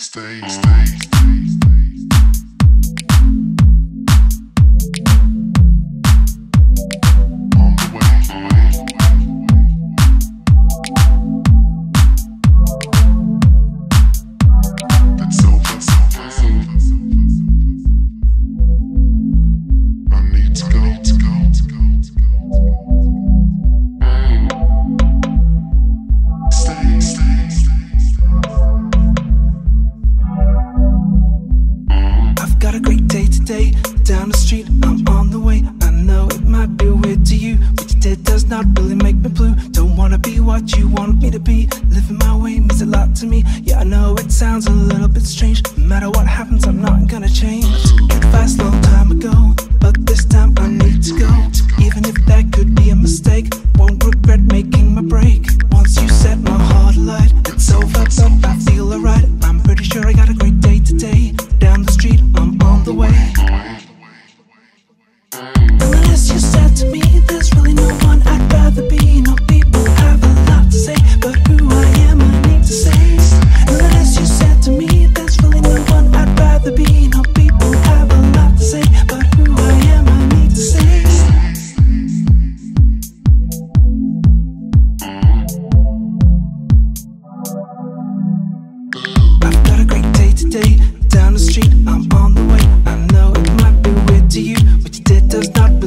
stay, stay, stay. down the street, I'm on the way. I know it might be weird to you. but your did does not really make me blue. Don't wanna be what you want me to be. Living my way means a lot to me. Yeah, I know it sounds a little bit strange. No matter what happens, I'm not gonna change. today. Down the street, I'm on the way. I know it might be weird to you, but your did does not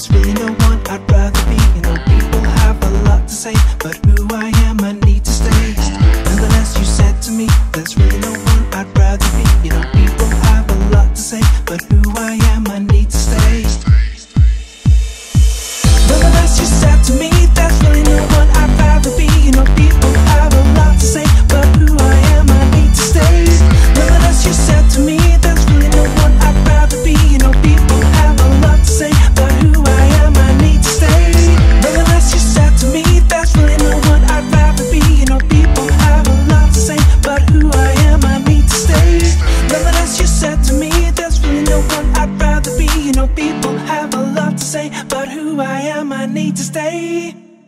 There's really no one I'd rather be. You know people have a lot to say But who I am I need to stay. Nonetheless, you said to me That's really need to stay.